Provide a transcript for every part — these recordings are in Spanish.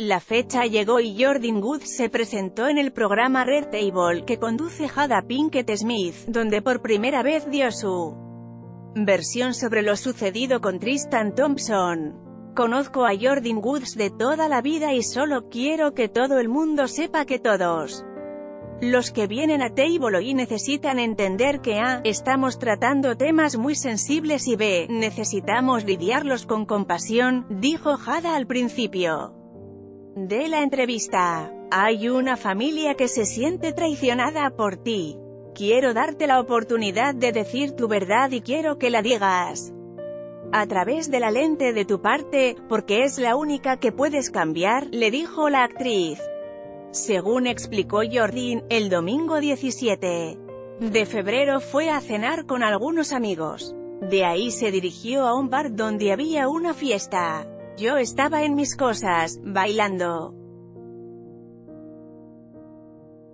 La fecha llegó y Jordan Woods se presentó en el programa Red Table, que conduce Jada Pinkett Smith, donde por primera vez dio su versión sobre lo sucedido con Tristan Thompson. Conozco a Jordan Woods de toda la vida y solo quiero que todo el mundo sepa que todos los que vienen a Table y necesitan entender que A. Estamos tratando temas muy sensibles y B. Necesitamos lidiarlos con compasión, dijo Jada al principio de la entrevista. Hay una familia que se siente traicionada por ti. Quiero darte la oportunidad de decir tu verdad y quiero que la digas a través de la lente de tu parte, porque es la única que puedes cambiar, le dijo la actriz. Según explicó Jordan, el domingo 17 de febrero fue a cenar con algunos amigos. De ahí se dirigió a un bar donde había una fiesta. Yo estaba en mis cosas, bailando,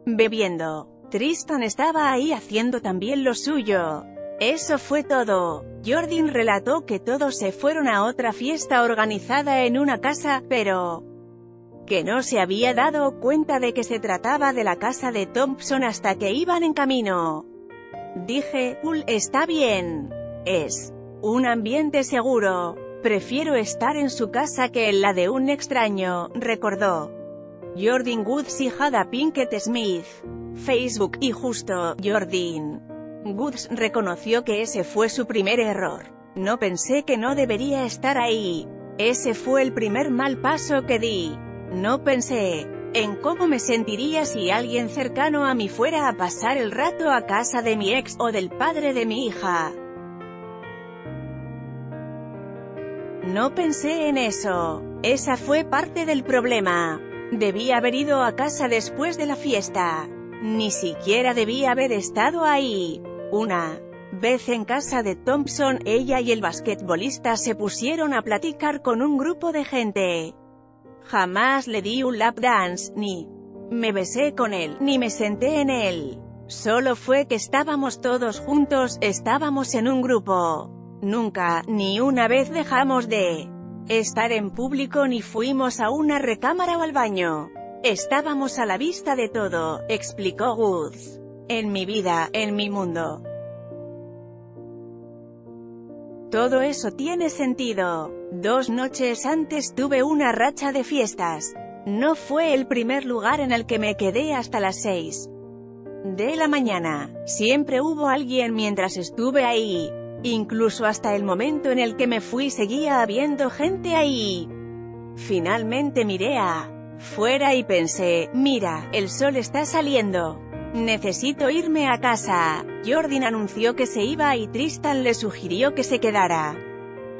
bebiendo. Tristan estaba ahí haciendo también lo suyo. Eso fue todo. Jordan relató que todos se fueron a otra fiesta organizada en una casa, pero que no se había dado cuenta de que se trataba de la casa de Thompson hasta que iban en camino. Dije, Cool, está bien. Es un ambiente seguro. Prefiero estar en su casa que en la de un extraño, recordó. Jordan Woods y Jada Pinkett Smith. Facebook, y justo, Jordan. Woods reconoció que ese fue su primer error. No pensé que no debería estar ahí. Ese fue el primer mal paso que di. No pensé en cómo me sentiría si alguien cercano a mí fuera a pasar el rato a casa de mi ex, o del padre de mi hija. No pensé en eso. Esa fue parte del problema. Debí haber ido a casa después de la fiesta. Ni siquiera debí haber estado ahí. Una vez en casa de Thompson, ella y el basquetbolista se pusieron a platicar con un grupo de gente. Jamás le di un lap dance, ni me besé con él, ni me senté en él. Solo fue que estábamos todos juntos, estábamos en un grupo. Nunca, ni una vez dejamos de estar en público ni fuimos a una recámara o al baño. Estábamos a la vista de todo, explicó Woods. En mi vida, en mi mundo. Todo eso tiene sentido. Dos noches antes tuve una racha de fiestas. No fue el primer lugar en el que me quedé hasta las seis de la mañana. Siempre hubo alguien mientras estuve ahí. Incluso hasta el momento en el que me fui seguía habiendo gente ahí. Finalmente miré a fuera y pensé, mira, el sol está saliendo. Necesito irme a casa. Jordan anunció que se iba y Tristan le sugirió que se quedara.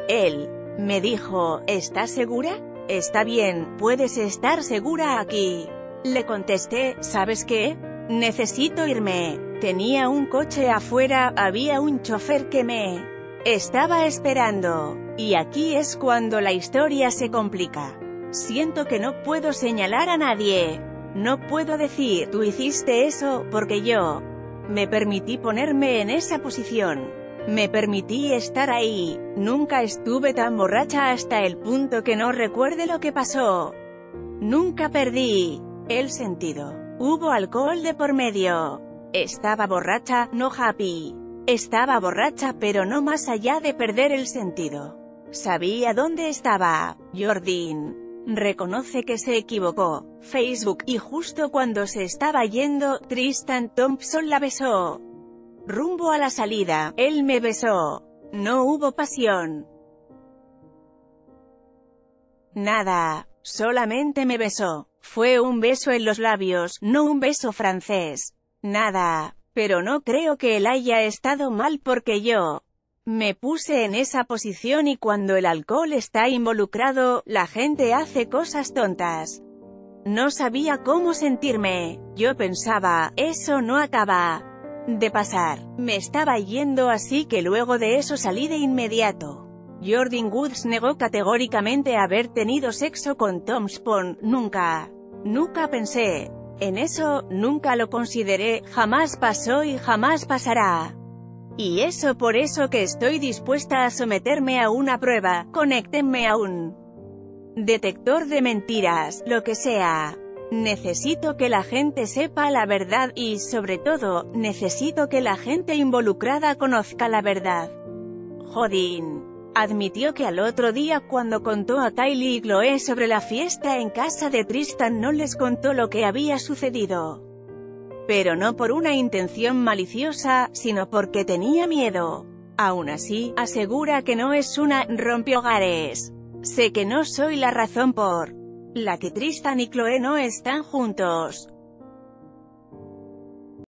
Él me dijo, ¿estás segura? Está bien, puedes estar segura aquí. Le contesté, ¿sabes qué? Necesito irme. Tenía un coche afuera, había un chofer que me estaba esperando. Y aquí es cuando la historia se complica. Siento que no puedo señalar a nadie. No puedo decir, tú hiciste eso, porque yo me permití ponerme en esa posición. Me permití estar ahí. Nunca estuve tan borracha hasta el punto que no recuerde lo que pasó. Nunca perdí el sentido. Hubo alcohol de por medio. Estaba borracha, no happy. Estaba borracha pero no más allá de perder el sentido. Sabía dónde estaba. Jordan. Reconoce que se equivocó. Facebook, y justo cuando se estaba yendo, Tristan Thompson la besó. Rumbo a la salida, él me besó. No hubo pasión. Nada. Solamente me besó. Fue un beso en los labios, no un beso francés. Nada. Pero no creo que él haya estado mal porque yo, me puse en esa posición y cuando el alcohol está involucrado, la gente hace cosas tontas. No sabía cómo sentirme. Yo pensaba, eso no acaba de pasar. Me estaba yendo así que luego de eso salí de inmediato. Jordan Woods negó categóricamente haber tenido sexo con Tom Spon, nunca. Nunca pensé en eso, nunca lo consideré, jamás pasó y jamás pasará. Y eso por eso que estoy dispuesta a someterme a una prueba, conéctenme a un detector de mentiras, lo que sea. Necesito que la gente sepa la verdad y, sobre todo, necesito que la gente involucrada conozca la verdad. Jodín. Admitió que al otro día cuando contó a Kylie y Chloe sobre la fiesta en casa de Tristan no les contó lo que había sucedido. Pero no por una intención maliciosa, sino porque tenía miedo. Aún así, asegura que no es una hogares. Sé que no soy la razón por la que Tristan y Chloe no están juntos.